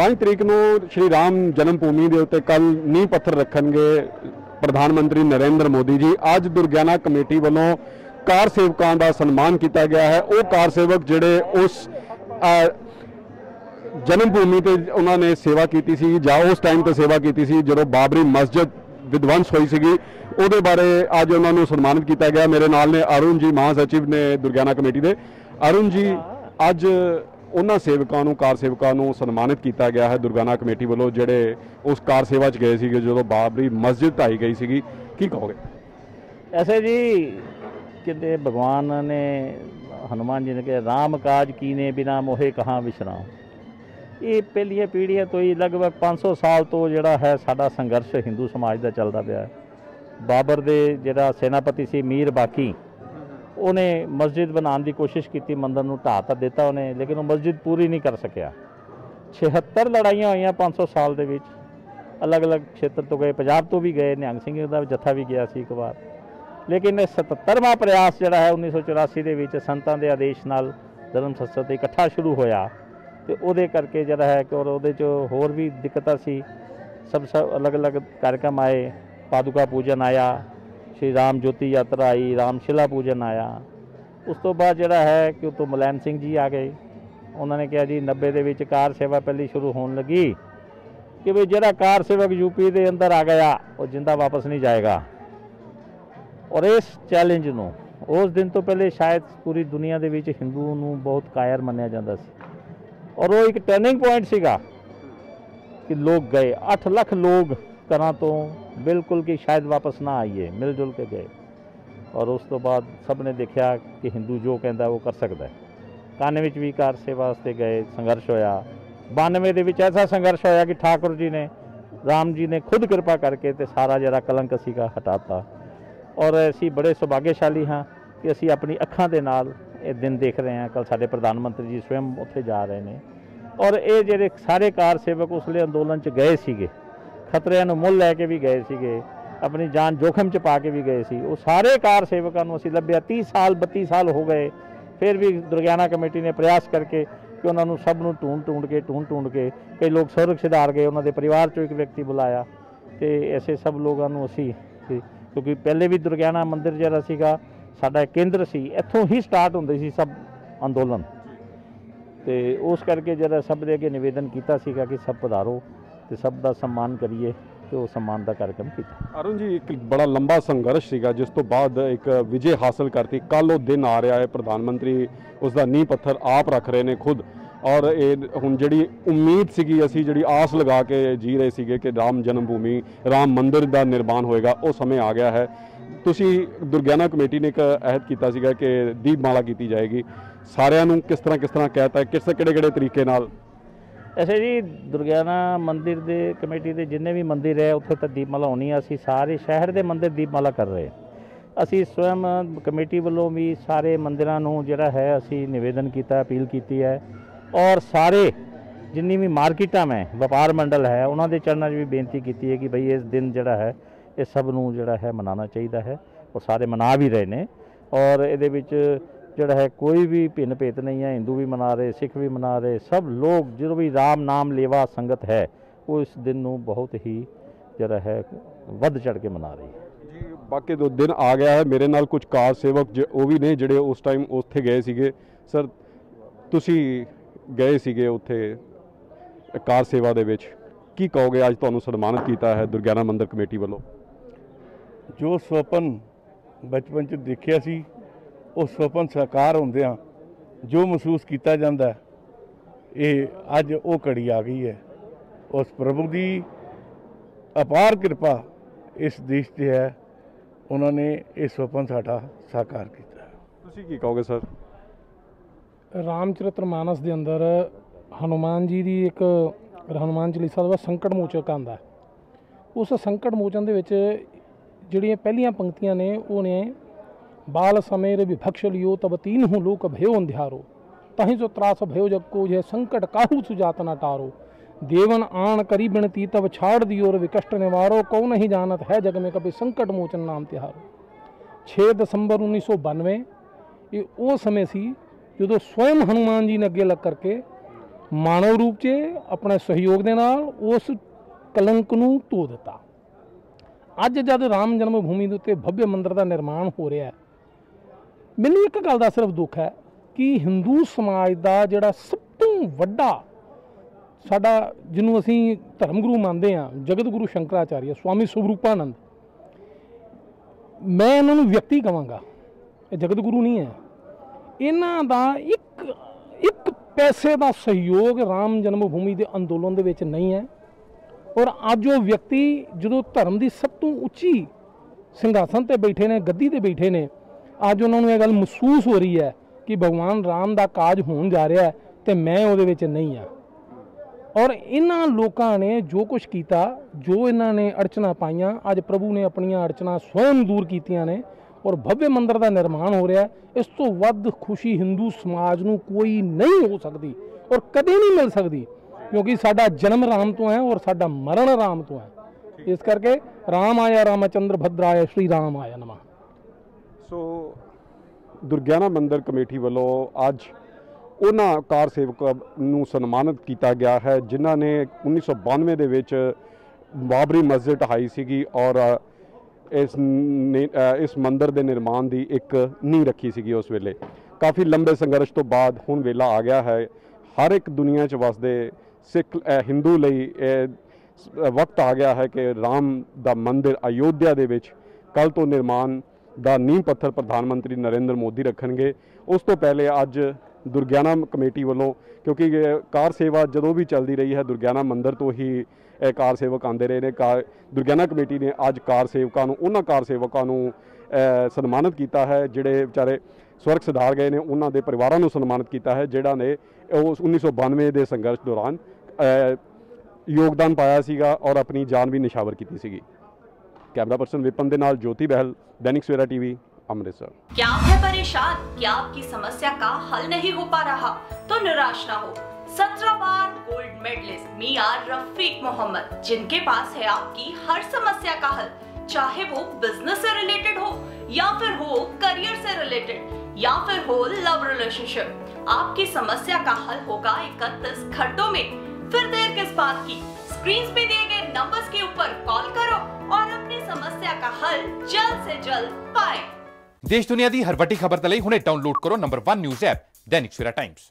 5 ਤਰੀਕ ਨੂੰ ਸ਼੍ਰੀ ਰਾਮ ਜਨਮ ਭੂਮੀ ਦੇ ਉੱਤੇ ਕੱਲ ਨੀਂਹ ਪੱਥਰ ਰੱਖਣਗੇ ਪ੍ਰਧਾਨ ਮੰਤਰੀ ਨਰਿੰਦਰ ਮੋਦੀ ਜੀ। ਅੱਜ ਦੁਰਗਿਆਨਾ ਕਮੇਟੀ ਵੱਲੋਂ ਕਾਰ ਸੇਵਕਾਂ ਦਾ ਸਨਮਾਨ ਕੀਤਾ ਗਿਆ ਹੈ। ਉਹ ਕਾਰ ਸੇਵਕ ਜਿਹੜੇ ਉਸ ਜਨਮ ਭੂਮੀ ਤੇ ਉਹਨਾਂ ਨੇ ਸੇਵਾ ਕੀਤੀ ਸੀ ਜਾਂ ਉਸ ਟਾਈਮ ਤੇ ਸੇਵਾ ਕੀਤੀ ਸੀ ਜਦੋਂ ਬਾਬਰੀ ਮਸਜਿਦ ਵਿਦਵੰਸ ਹੋਈ ਸੀਗੀ। ਉਹਦੇ ਬਾਰੇ ਅੱਜ ਉਹਨਾਂ ਨੂੰ ਸਨਮਾਨਿਤ ਕੀਤਾ ਗਿਆ। ਮੇਰੇ ਨਾਲ ਨੇ ਅਰੁਣ ਜੀ ਮਹਾਸਚਿਵ ਨੇ ਦੁਰਗਿਆਨਾ ਕਮੇਟੀ ਦੇ। ਅਰੁਣ ਜੀ, ਅੱਜ ਉਹਨਾਂ ਸੇਵਕਾਂ ਨੂੰ, ਕਾਰ ਸੇਵਕਾਂ ਨੂੰ ਸਨਮਾਨਿਤ ਕੀਤਾ ਗਿਆ ਹੈ ਦੁਰਗਾਨਾ ਕਮੇਟੀ ਵੱਲੋਂ, ਜਿਹੜੇ ਉਸ ਕਾਰ ਸੇਵਾ 'ਚ ਗਏ ਸੀਗੇ, ਜਦੋਂ ਬਾਬਰੀ ਮਸਜਿਦ ਢਾਈ ਗਈ ਸੀਗੀ। ਕੀ ਕਹੋਗੇ? ਐਸੇ ਜੀ, ਕਿਤੇ ਭਗਵਾਨ ਨੇ, ਹਨੂਮਾਨ ਜੀ ਨੇ ਕਿਹਾ, ਰਾਮ ਕਾਜ ਕੀਨੇ ਬਿਨਾ ਮੋਹੇ ਕਹਾਂ ਵਿਸ਼ਰਾਮ? ਇਹ ਪਹਿਲੀਆਂ ਪੀੜ੍ਹੀਆਂ ਤੋਂ ਹੀ ਲਗਭਗ 500 ਸਾਲ ਤੋਂ ਜਿਹੜਾ ਹੈ ਸਾਡਾ ਸੰਘਰਸ਼ ਹਿੰਦੂ ਸਮਾਜ ਦਾ ਚੱਲਦਾ ਪਿਆ ਹੈ। ਬਾਬਰ ਦੇ ਜਿਹੜਾ ਸੈਨਾਪਤੀ ਸੀ ਮੀਰ ਬਾਕੀ ਉਹਨੇ ਮਸਜਿਦ ਬਣਾਉਣ ਦੀ ਕੋਸ਼ਿਸ਼ ਕੀਤੀ, ਮੰਦਰ ਨੂੰ ਢਾਹ ਤਾਂ ਦਿੱਤਾ ਉਹਨੇ, ਲੇਕਿਨ ਉਹ ਮਸਜਿਦ ਪੂਰੀ ਨਹੀਂ ਕਰ ਸਕਿਆ। 76 ਲੜਾਈਆਂ ਹੋਈਆਂ 500 ਸਾਲ ਦੇ ਵਿੱਚ। ਅਲੱਗ-ਅਲੱਗ ਖੇਤਰ ਤੋਂ ਗਏ, ਪੰਜਾਬ ਤੋਂ ਵੀ ਗਏ, ਨਿਹੰਗ ਸਿੰਘ ਦਾ ਜੱਥਾ ਵੀ ਗਿਆ ਸੀ ਇੱਕ ਵਾਰ। ਲੇਕਿਨ ਇਹ 77ਵਾਂ ਪ੍ਰਯਾਸ ਜਿਹੜਾ ਹੈ 1984 ਦੇ ਵਿੱਚ ਸੰਤਾਂ ਦੇ ਆਦੇਸ਼ ਨਾਲ ਧਰਮ ਸ਼ਾਸਤਰ ਤੇ ਇਕੱਠਾ ਸ਼ੁਰੂ ਹੋਇਆ। ਤੇ ਉਹਦੇ ਕਰਕੇ ਜਿਹੜਾ ਹੈ ਕਿ ਔਰ ਉਹਦੇ 'ਚ ਹੋਰ ਵੀ ਦਿੱਕਤਾਂ ਸੀ। ਸਭ ਸਭ ਅਲੱਗ-ਅਲੱਗ ਕਾਰਜਕ੍ਰਮ ਆਏ, ਪਾਦੁਕਾ ਪੂਜਨ ਆਇਆ ਸ਼੍ਰੀ ਰਾਮ ਜੋਤੀ ਯਾਤਰਾ ਆਈ ਰਾਮਸ਼ਿਲਾ ਪੂਜਨ ਆਇਆ। ਉਸ ਤੋਂ ਬਾਅਦ ਜਿਹੜਾ ਹੈ ਕਿ ਉਤੋਂ ਮੁਲਾਇਮ ਸਿੰਘ ਜੀ ਆ ਗਏ। ਉਹਨਾਂ ਨੇ ਕਿਹਾ ਜੀ 90 ਦੇ ਵਿੱਚ ਕਾਰ ਸੇਵਾ ਪਹਿਲੀ ਸ਼ੁਰੂ ਹੋਣ ਲੱਗੀ ਕਿ ਵੀ ਜਿਹੜਾ ਕਾਰ ਸੇਵਕ ਯੂਪੀ ਦੇ ਅੰਦਰ ਆ ਗਿਆ, ਉਹ ਜਿੰਦਾ ਵਾਪਸ ਨਹੀਂ ਜਾਏਗਾ। ਔਰ ਇਸ ਚੈਲੰਜ ਨੂੰ, ਉਸ ਦਿਨ ਤੋਂ ਪਹਿਲੇ ਸ਼ਾਇਦ ਪੂਰੀ ਦੁਨੀਆ ਦੇ ਵਿੱਚ ਹਿੰਦੂ ਨੂੰ ਬਹੁਤ ਕਾਇਰ ਮੰਨਿਆ ਜਾਂਦਾ ਸੀ। ਔਰ ਉਹ ਇੱਕ ਟਰਨਿੰਗ ਪੁਆਇੰਟ ਸੀਗਾ ਕਿ ਲੋਕ ਗਏ 8 ਲੱਖ ਲੋਕ ਘਰਾਂ ਤੋਂ ਬਿਲਕੁਲ ਕਿ ਸ਼ਾਇਦ ਵਾਪਸ ਨਾ ਆਈਏ ਮਿਲ ਜੁਲ ਕੇ ਗਏ। ਔਰ ਉਸ ਤੋਂ ਬਾਅਦ ਸਭ ਨੇ ਦੇਖਿਆ ਕਿ ਹਿੰਦੂ ਜੋ ਕਹਿੰਦਾ ਉਹ ਕਰ ਸਕਦਾ ਹੈ। ਕਾਨੇ ਵਿੱਚ ਵੀ ਕਾਰ ਸੇਵਾ ਵਾਸਤੇ ਗਏ, ਸੰਘਰਸ਼ ਹੋਇਆ। 92 ਦੇ ਵਿੱਚ ਐਸਾ ਸੰਘਰਸ਼ ਹੋਇਆ ਕਿ ਠਾਕੁਰ ਜੀ ਨੇ, ਰਾਮ ਜੀ ਨੇ ਖੁਦ ਕਿਰਪਾ ਕਰਕੇ ਤੇ ਸਾਰਾ ਜਿਹੜਾ ਕਲੰਕ ਸੀਗਾ ਹਟਾਤਾ। ਔਰ ਅਸੀਂ ਬੜੇ ਸੁਭਾਗਿਆਸ਼ਾਲੀ ਹਾਂ ਕਿ ਅਸੀਂ ਆਪਣੀ ਅੱਖਾਂ ਦੇ ਨਾਲ ਇਹ ਦਿਨ ਦੇਖ ਰਹੇ ਹਾਂ। ਕੱਲ ਸਾਡੇ ਪ੍ਰਧਾਨ ਮੰਤਰੀ ਜੀ ਸਵਯੰ ਉੱਥੇ ਜਾ ਰਹੇ ਨੇ। ਔਰ ਇਹ ਜਿਹੜੇ ਸਾਰੇ ਕਾਰ ਸੇਵਕ ਉਸਲੇ ਅੰਦੋਲਨ 'ਚ ਗਏ ਸੀਗੇ। ਖਤਰਿਆਂ ਨੂੰ ਮੁੱਲ ਲੈ ਕੇ ਵੀ ਗਏ ਸੀਗੇ, ਆਪਣੀ ਜਾਨ ਜੋਖਮ 'ਚ ਪਾ ਕੇ ਵੀ ਗਏ ਸੀ। ਉਹ ਸਾਰੇ ਕਾਰ ਸੇਵਕਾਂ ਨੂੰ ਅਸੀਂ ਲੱਭਿਆ 30 ਸਾਲ 32 ਸਾਲ ਹੋ ਗਏ। ਫਿਰ ਵੀ ਦੁਰਗਿਆਨਾ ਕਮੇਟੀ ਨੇ ਪ੍ਰਯਾਸ ਕਰਕੇ ਕਿ ਉਹਨਾਂ ਨੂੰ ਸਭ ਨੂੰ ਢੂੰਡ ਢੂੰਡ ਕੇ, ਢੂੰਡ ਢੂੰਡ ਕੇ ਕਈ ਲੋਕ ਸਵਰਗ ਸਿਧਾਰ ਗਏ, ਉਹਨਾਂ ਦੇ ਪਰਿਵਾਰ 'ਚੋਂ ਇੱਕ ਵਿਅਕਤੀ ਬੁਲਾਇਆ ਤੇ ਐਸੇ ਸਭ ਲੋਕਾਂ ਨੂੰ ਅਸੀਂ ਕਿਉਂਕਿ ਪਹਿਲੇ ਵੀ ਦੁਰਗਿਆਨਾ ਮੰਦਿਰ ਜਿਹੜਾ ਸੀਗਾ, ਸਾਡਾ ਕੇਂਦਰ ਸੀ, ਇੱਥੋਂ ਹੀ ਸਟਾਰਟ ਹੁੰਦੇ ਸੀ ਸਭ ਅੰਦੋਲਨ। ਤੇ ਉਸ ਕਰਕੇ ਜਿਹੜਾ ਸਭ ਦੇ ਅੱਗੇ ਨਿਵੇਦਨ ਕੀਤਾ ਸੀਗਾ ਕਿ ਸਭ ਪਧਾਰੋ। ਤੇ ਸਭ ਦਾ ਸਨਮਾਨ ਕਰੀਏ ਤੇ ਉਹ ਸਨਮਾਨ ਦਾ ਕਾਰਜਕ੍ਰਮ ਕੀਤਾ। ਅਰੁਣ ਜੀ, ਇੱਕ ਬੜਾ ਲੰਬਾ ਸੰਘਰਸ਼ ਸੀਗਾ, ਜਿਸ ਤੋਂ ਬਾਅਦ ਇੱਕ ਵਿਜੇ ਹਾਸਲ ਕਰਤੀ। ਕੱਲ ਉਹ ਦਿਨ ਆ ਰਿਹਾ ਹੈ, ਪ੍ਰਧਾਨ ਮੰਤਰੀ ਉਸ ਦਾ ਨੀਂਹ ਪੱਥਰ ਆਪ ਰੱਖ ਰਹੇ ਨੇ ਖੁਦ। ਔਰ ਇਹ ਹੁਣ ਜਿਹੜੀ ਉਮੀਦ ਸੀਗੀ, ਅਸੀਂ ਜਿਹੜੀ ਆਸ ਲਗਾ ਕੇ ਜੀ ਰਹੇ ਸੀਗੇ ਕਿ ਰਾਮ ਜਨਮ ਭੂਮੀ ਰਾਮ ਮੰਦਿਰ ਦਾ ਨਿਰਮਾਣ ਹੋਏਗਾ, ਉਹ ਸਮੇਂ ਆ ਗਿਆ ਹੈ। ਤੁਸੀਂ ਦੁਰਗਿਆਨਾ ਕਮੇਟੀ ਨੇ ਇੱਕ ਅਹਿਦ ਕੀਤਾ ਸੀਗਾ ਕਿ ਦੀਪਮਾਲਾ ਕੀਤੀ ਜਾਏਗੀ। ਸਾਰਿਆਂ ਨੂੰ ਕਿਸ ਤਰ੍ਹਾਂ ਕਿਸ ਤਰ੍ਹਾਂ ਕਹਿਤਾ ਕਿਸ ਕਿਹੜੇ ਕਿਹੜੇ ਤਰੀਕੇ ਨਾਲ? ਐਸੇ ਜੀ ਦੁਰਗਿਆਨਾ ਮੰਦਿਰ ਦੇ ਕਮੇਟੀ ਦੇ ਜਿੰਨੇ ਵੀ ਮੰਦਿਰ ਹੈ, ਉੱਥੇ ਤਾਂ ਦੀਪਮਾਲਾ ਹੋਣੀ ਹੈ ਅਸੀਂ ਸਾਰੇ ਸ਼ਹਿਰ ਦੇ ਮੰਦਿਰ ਦੀਪਮਾਲਾ ਕਰ ਰਹੇ ਅਸੀਂ ਸਵਯੰ ਕਮੇਟੀ ਵੱਲੋਂ ਵੀ ਸਾਰੇ ਮੰਦਿਰਾਂ ਨੂੰ ਜਿਹੜਾ ਹੈ, ਅਸੀਂ ਨਿਵੇਦਨ ਕੀਤਾ, ਅਪੀਲ ਕੀਤੀ ਹੈ। ਔਰ ਸਾਰੇ ਜਿੰਨੀ ਵੀ ਮਾਰਕੀਟਾਂ ਮੈਂ, ਵਪਾਰ ਮੰਡਲ ਹੈ, ਉਹਨਾਂ ਦੇ ਚਰਨਾਂ 'ਚ ਵੀ ਬੇਨਤੀ ਕੀਤੀ ਹੈ ਕਿ ਭਈ ਇਸ ਦਿਨ ਜਿਹੜਾ ਹੈ, ਇਹ ਸਭ ਨੂੰ ਜਿਹੜਾ ਹੈ ਮਨਾਉਣਾ ਚਾਹੀਦਾ ਹੈ। ਔਰ ਸਾਰੇ ਮਨਾ ਵੀ ਰਹੇ ਨੇ। ਔਰ ਇਹਦੇ ਵਿੱਚ ਜਿਹੜਾ ਹੈ ਕੋਈ ਵੀ ਭਿੰਨ ਭੇਤ ਨਹੀਂ ਹੈ ਹਿੰਦੂ ਵੀ ਮਨਾ ਰਹੇ ਸਿੱਖ ਵੀ ਮਨਾ ਰਹੇ ਸਭ ਲੋਕ ਜਦੋਂ ਵੀ ਰਾਮ ਨਾਮ ਲੇਵਾ ਸੰਗਤ ਹੈ ਉਹ ਇਸ ਦਿਨ ਨੂੰ ਬਹੁਤ ਹੀ ਜਿਹੜਾ ਹੈ ਵੱਧ ਚੜ ਕੇ ਮਨਾ ਰਹੀ ਹੈ। ਜੀ ਬਾਕੀ ਦੋ ਦਿਨ ਆ ਗਿਆ ਹੈ ਮੇਰੇ ਨਾਲ ਕੁਝ ਕਾਰ ਸੇਵਕ ਜ- ਉਹ ਵੀ ਨੇ ਜਿਹੜੇ ਉਸ ਟਾਈਮ ਉੱਥੇ ਗਏ ਸੀਗੇ। ਸਰ ਤੁਸੀਂ ਗਏ ਸੀਗੇ ਉੱਥੇ ਕਾਰ ਸੇਵਾ ਦੇ ਵਿੱਚ। ਕੀ ਕਹੋਗੇ ਅੱਜ ਤੁਹਾਨੂੰ ਸਨਮਾਨਿਤ ਕੀਤਾ ਹੈ ਦੁਰਗਿਆਨਾ ਮੰਦਿਰ ਕਮੇਟੀ ਵੱਲੋਂ? ਜੋ ਸੁਪਨ ਬਚਪਨ ਚ ਦੇਖਿਆ ਸੀ ਉਹ ਸੁਪਨ ਸਾਕਾਰ ਹੁੰਦਿਆਂ ਜੋ ਮਹਿਸੂਸ ਕੀਤਾ ਜਾਂਦਾ ਇਹ ਅੱਜ ਉਹ ਘੜੀ ਆ ਗਈ ਹੈ। ਉਸ ਪ੍ਰਭੂ ਦੀ ਅਪਾਰ ਕਿਰਪਾ ਇਸ ਦੇਸ਼ ਤੇ ਹੈ ਉਹਨਾਂ ਨੇ ਇਹ ਸੁਪਨ ਸਾਡਾ ਸਾਕਾਰ ਕੀਤਾ। ਤੁਸੀਂ ਕੀ ਕਹੋਗੇ ਸਰ? ਰਾਮਚਰਿਤਰ ਮਾਨਸ ਦੇ ਅੰਦਰ ਹਨੂਮਾਨ ਜੀ ਦੀ ਇੱਕ ਹਨੂਮਾਨ ਚਾਲੀਸਾ ਦਾ ਸੰਕਟ ਮੋਚਕ ਆਂਦਾ ਉਸ ਸੰਕਟ ਮੋਚਨ ਦੇ ਵਿੱਚ ਜਿਹੜੀਆਂ ਪਹਿਲੀਆਂ ਪੰਕਤੀਆਂ ਨੇ ਉਹ ਨੇ ਬਾਲ ਸਮੇਂ ਰੇ ਵਿਭਕਸ਼ ਲਿਓ ਤਬ ਤੀਨ ਹੂੰ ਲੋਕ ਭਇਓ ਅੰਧਿਆਰੋ ਤਹੀਂ ਜੋ ਤਰਾਸ ਭਇਓ ਜਗ ਕੋ ਜੇ ਸੰਕਟ ਕਾਹੂ ਸੁਜਾਤ ਨਾ ਟਾਰੋ ਦੇਵਨ ਆਣ ਕਰੀ ਬਿਨਤੀ ਤਬ ਛਾੜ ਦਿਓ ਰ ਵਿਕਸ਼ਟ ਨਿਵਾਰੋ ਕਉ ਨਹੀਂ ਜਾਣਤ ਹੈ ਜਗ में ਕਭੀ ਸੰਕਟ ਮੋਚਨ ਨਾਮ ਤਿਹਾਰੋ 6 ਦਸੰਬਰ 1992 ਇਹ ਉਹ ਸਮੇਂ ਸੀ ਜਦੋਂ ਸਵੈਮ ਹਨੂਮਾਨ ਜੀ ਨੇ ਅੱਗੇ ਲੱਗ ਕਰਕੇ ਮਾਨਵ ਰੂਪ 'ਚ ਆਪਣੇ ਸਹਿਯੋਗ ਦੇ ਨਾਲ ਉਸ ਕਲੰਕ ਨੂੰ ਧੋ ਦਿੱਤਾ ਅੱਜ ਜਦ ਰਾਮ ਜਨਮ ਭੂਮੀ ਦੇ ਉੱਤੇ ਭਵਯ ਮੰਦਿਰ ਦਾ ਨਿਰਮਾਣ ਹੋ ਰਿਹਾ ਹੈ ਮੈਨੂੰ ਇੱਕ ਗੱਲ ਦਾ ਸਿਰਫ ਦੁੱਖ ਹੈ ਕਿ ਹਿੰਦੂ ਸਮਾਜ ਦਾ ਜਿਹੜਾ ਸਭ ਤੋਂ ਵੱਡਾ ਸਾਡਾ ਜਿਹਨੂੰ ਅਸੀਂ ਧਰਮ ਗੁਰੂ ਮੰਨਦੇ ਹਾਂ, ਜਗਤ ਗੁਰੂ ਸ਼ੰਕਰਾਚਾਰੀਆ, ਸਵਾਮੀ ਸੁਭਰੂਪਾਨੰਦ ਮੈਂ ਇਹਨਾਂ ਨੂੰ ਵਿਅਕਤੀ ਕਵਾਂਗਾ ਇਹ ਜਗਤ ਗੁਰੂ ਨਹੀਂ ਹੈ। ਇਹਨਾਂ ਦਾ ਇੱਕ ਇੱਕ ਪੈਸੇ ਦਾ ਸਹਿਯੋਗ ਰਾਮ ਜਨਮ ਭੂਮੀ ਦੇ ਅੰਦੋਲਨ ਦੇ ਵਿੱਚ ਨਹੀਂ ਹੈ। ਔਰ ਅੱਜ ਉਹ ਵਿਅਕਤੀ ਜਦੋਂ ਧਰਮ ਦੀ ਸਭ ਤੋਂ ਉੱਚੀ ਸਿੰਘਾਸਨ ਤੇ ਬੈਠੇ ਨੇ, ਗੱਦੀ ਤੇ ਬੈਠੇ ਨੇ ਅੱਜ ਉਹਨਾਂ ਨੂੰ ਇਹ ਗੱਲ ਮਹਿਸੂਸ ਹੋ ਰਹੀ ਹੈ ਕਿ ਭਗਵਾਨ ਰਾਮ ਦਾ ਕਾਜ ਹੋਣ ਜਾ ਰਿਹਾ ਹੈ ਤੇ ਮੈਂ ਉਹਦੇ ਵਿੱਚ ਨਹੀਂ ਆ ਔਰ ਇਹਨਾਂ ਲੋਕਾਂ ਨੇ ਜੋ ਕੁਝ ਕੀਤਾ, ਜੋ ਇਹਨਾਂ ਨੇ ਅੜਚਨਾ ਪਾਈਆਂ, ਅੱਜ ਪ੍ਰਭੂ ਨੇ ਆਪਣੀਆਂ ਅੜਚਨਾ ਸਵਯੰ ਦੂਰ ਕੀਤੀਆਂ ਨੇ ਔਰ ਭਵਯ ਮੰਦਿਰ ਦਾ ਨਿਰਮਾਣ ਹੋ ਰਿਹਾ ਇਸ ਤੋਂ ਵੱਧ ਖੁਸ਼ੀ ਹਿੰਦੂ ਸਮਾਜ ਨੂੰ ਕੋਈ ਨਹੀਂ ਹੋ ਸਕਦੀ ਔਰ ਕਦੇ ਨਹੀਂ ਮਿਲ ਸਕਦੀ ਕਿਉਂਕਿ ਸਾਡਾ ਜਨਮ ਰਾਮ ਤੋਂ ਹੈ ਔਰ ਸਾਡਾ ਮਰਨ ਰਾਮ ਤੋਂ ਹੈ। ਇਸ ਕਰਕੇ ਰਾਮ ਆਇਆ ਰਾਮਚੰਦਰ ਭਦਰਾਇਆ ਸ਼੍ਰੀ ਰਾਮ ਆਇਆ ਨਮਾ। ਸੋ ਦੁਰਗਿਆਨਾ ਮੰਦਿਰ ਕਮੇਟੀ ਵੱਲੋਂ ਅੱਜ ਉਹਨਾਂ ਕਾਰ ਸੇਵਕਾਂ ਨੂੰ ਸਨਮਾਨਿਤ ਕੀਤਾ ਗਿਆ ਹੈ, ਜਿਨ੍ਹਾਂ ਨੇ 1992 ਦੇ ਵਿੱਚ ਬਾਬਰੀ ਮਸਜਿਦ ਢਾਈ ਸੀਗੀ ਔਰ ਇਸ ਨੇ- ਇਸ ਮੰਦਿਰ ਦੇ ਨਿਰਮਾਣ ਦੀ ਇੱਕ ਨੀਂਹ ਰੱਖੀ ਸੀਗੀ ਉਸ ਵੇਲੇ। ਕਾਫੀ ਲੰਬੇ ਸੰਘਰਸ਼ ਤੋਂ ਬਾਅਦ ਹੁਣ ਵੇਲਾ ਆ ਗਿਆ ਹੈ। ਹਰ ਇੱਕ ਦੁਨੀਆ 'ਚ ਵਸਦੇ ਸਿੱਖ ਹਿੰਦੂ ਲਈ ਇਹ ਵਕਤ ਆ ਗਿਆ ਹੈ ਕਿ ਰਾਮ ਦਾ ਮੰਦਿਰ ਅਯੋਧਿਆ ਦੇ ਵਿੱਚ ਕੱਲ ਤੋਂ ਨਿਰਮਾਣ ਦਾ ਨੀਂਹ ਪੱਥਰ ਪ੍ਰਧਾਨ ਮੰਤਰੀ ਨਰਿੰਦਰ ਮੋਦੀ ਰੱਖਣਗੇ। ਉਸ ਤੋਂ ਪਹਿਲੇ ਅੱਜ ਦੁਰਗਿਆਨਾ ਕਮੇਟੀ ਵੱਲੋਂ, ਕਿਉਂਕਿ ਕਾਰ ਸੇਵਾ ਜਦੋਂ ਵੀ ਚੱਲਦੀ ਰਹੀ ਹੈ ਦੁਰਗਿਆਨਾ ਮੰਦਿਰ ਤੋਂ ਹੀ ਇਹ ਕਾਰ ਸੇਵਕ ਆਉਂਦੇ ਰਹੇ ਨੇ। ਕਾਰ ਦੁਰਗਿਆਨਾ ਕਮੇਟੀ ਨੇ ਅੱਜ ਕਾਰ ਸੇਵਕਾਂ ਨੂੰ, ਉਹਨਾਂ ਕਾਰ ਸੇਵਕਾਂ ਨੂੰ ਸਨਮਾਨਿਤ ਕੀਤਾ ਹੈ, ਜਿਹੜੇ ਵਿਚਾਰੇ ਸਵਰਗ ਸਿਧਾਰ ਗਏ ਨੇ, ਉਹਨਾਂ ਦੇ ਪਰਿਵਾਰਾਂ ਨੂੰ ਸਨਮਾਨਿਤ ਕੀਤਾ ਹੈ, ਜਿਹੜਾ ਨੇ ਉਸ 1992 ਦੇ ਸੰਘਰਸ਼ ਦੌਰਾਨ ਯੋਗਦਾਨ ਪਾਇਆ ਸੀਗਾ ਔਰ ਆਪਣੀ ਜਾਨ ਵੀ ਨਿਸ਼ਾਵਰ ਕੀਤੀ ਸੀਗੀ। ਕੈਮਰਾ ਪਰਸਨ ਵਿਪਨ ਦੇ ਨਾਲ ਜੋਤੀ ਬਹਿਲ ਦੈਨਿਕ ਸਵੇਰਾ ਟੀਵੀ ਅੰਮ੍ਰਿਤਸਰ क्या आप है परेशान क्या आपकी समस्या का हल नहीं हो पा रहा तो निराश ना हो सत्रह बार गोल्ड मेडलिस्ट मियार रफीक मोहम्मद जिनके पास है आपकी हर समस्या का हल चाहे वो बिजनेस से रिलेटेड हो या फिर हो करियर से रिलेटेड या फिर हो लव रिलेशनशिप आपकी समस्या का हल होगा इकतीस घंटों में फिर देर किस बात की स्क्रीन पे दिए गए नंबर्स के ऊपर कॉल करो और अपनी समस्या का हल जल्द से जल्द पाए देश दुनिया की हर वटी खबर तले हुने डाउनलोड करो number one news app Dainik Savera times